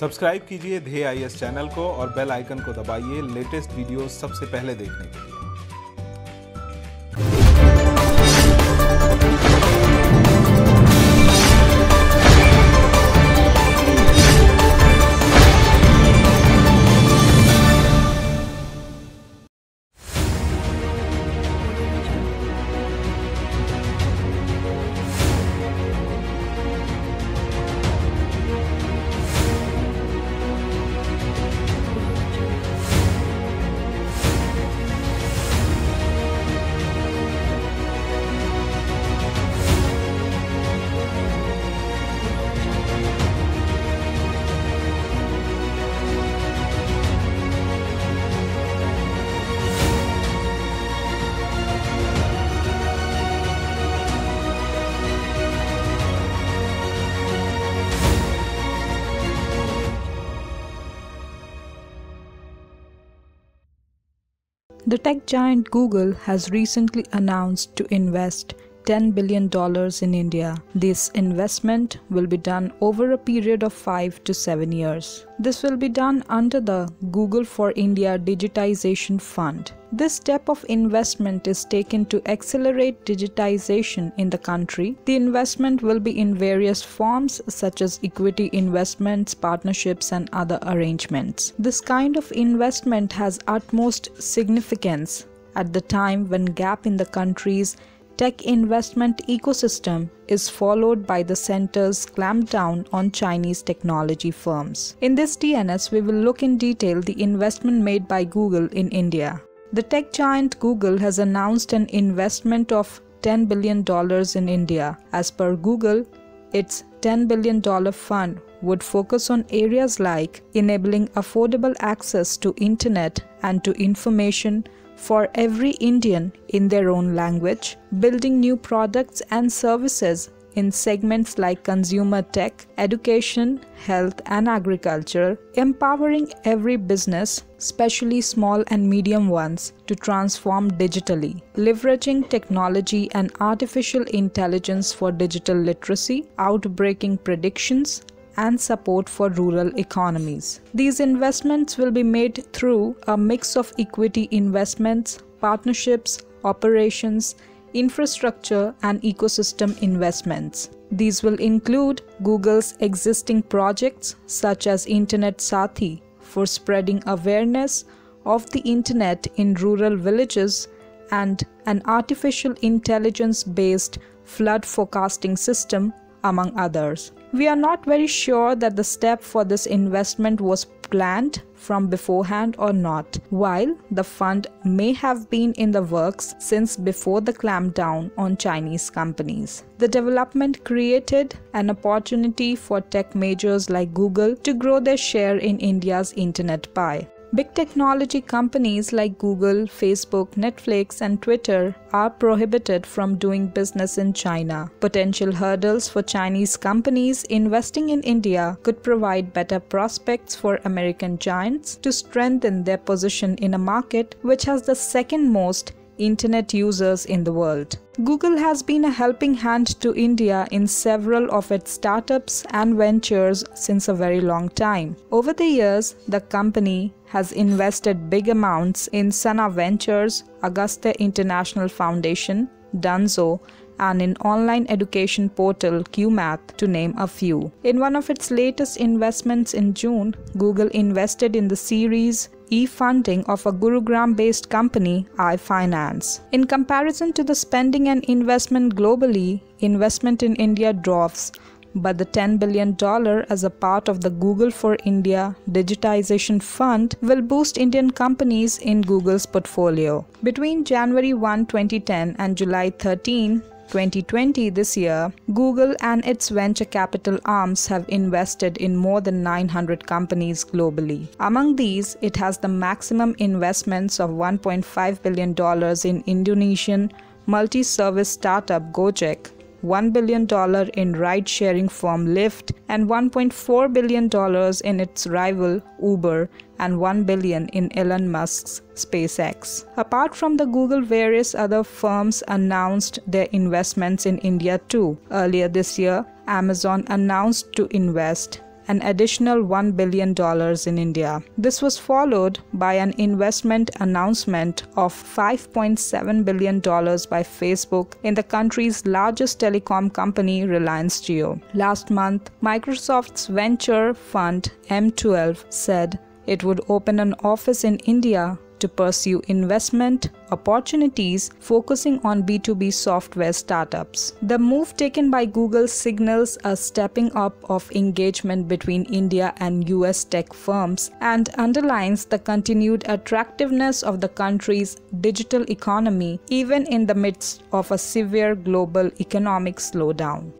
Subscribe कीजिए धे IS channel को और बेल आइकन को दबाइए लेटेस्ट वीडियो सबसे पहले देखने के लिए। The tech giant Google has recently announced to invest $10 billion in India. This investment will be done over a period of 5 to 7 years. This will be done under the Google for India Digitization Fund. This step of investment is taken to accelerate digitization in the country. The investment will be in various forms such as equity investments, partnerships, and other arrangements. This kind of investment has utmost significance at the time when gap in the country's tech investment ecosystem is followed by the center's clampdown on Chinese technology firms. In this DNS, we will look in detail the investment made by Google in India. The tech giant Google has announced an investment of $10 billion in India. As per Google, its $10 billion fund would focus on areas like enabling affordable access to internet and to information for every Indian in their own language, building new products and services in segments like consumer tech, education, health, and agriculture, empowering every business, especially small and medium ones, to transform digitally, leveraging technology and artificial intelligence for digital literacy, outbreaking predictions, and support for rural economies. These investments will be made through a mix of equity investments, partnerships, operations, infrastructure, and ecosystem investments. These will include Google's existing projects such as Internet Saathi for spreading awareness of the internet in rural villages and an artificial intelligence based flood forecasting system among others. We are not very sure that the step for this investment was planned from beforehand or not, while the fund may have been in the works since before the clampdown on Chinese companies. The development created an opportunity for tech majors like Google to grow their share in India's internet pie. Big technology companies like Google, Facebook, Netflix, and Twitter are prohibited from doing business in China. Potential hurdles for Chinese companies investing in India could provide better prospects for American giants to strengthen their position in a market which has the second most internet users in the world. Google has been a helping hand to India in several of its startups and ventures since a very long time. Over the years, the company has invested big amounts in Sana Ventures, Agastya International Foundation, Dunzo, and in online education portal Cuemath to name a few. In one of its latest investments in June, Google invested in the series E funding of a Gurugram based company, iFinance. In comparison to the spending and investment globally, investment in India drops but the $10 billion as a part of the Google for India Digitization Fund will boost Indian companies in Google's portfolio. Between January 1, 2010 and July 13, 2020 this year, Google and its venture capital arms have invested in more than 900 companies globally. Among these, it has the maximum investments of $1.5 billion in Indonesian multi service startup Gojek, $1 billion in ride sharing firm Lyft, and $1.4 billion in its rival Uber, and 1 billion in Elon Musk's SpaceX. Apart from the Google, various other firms announced their investments in India too. Earlier this year, Amazon announced to invest an additional $1 billion in India. This was followed by an investment announcement of $5.7 billion by Facebook in the country's largest telecom company, Reliance Jio. Last month, Microsoft's venture fund M12 said it would open an office in India to pursue investment opportunities focusing on B2B software startups. The move taken by Google signals a stepping up of engagement between India and US tech firms and underlines the continued attractiveness of the country's digital economy, even in the midst of a severe global economic slowdown.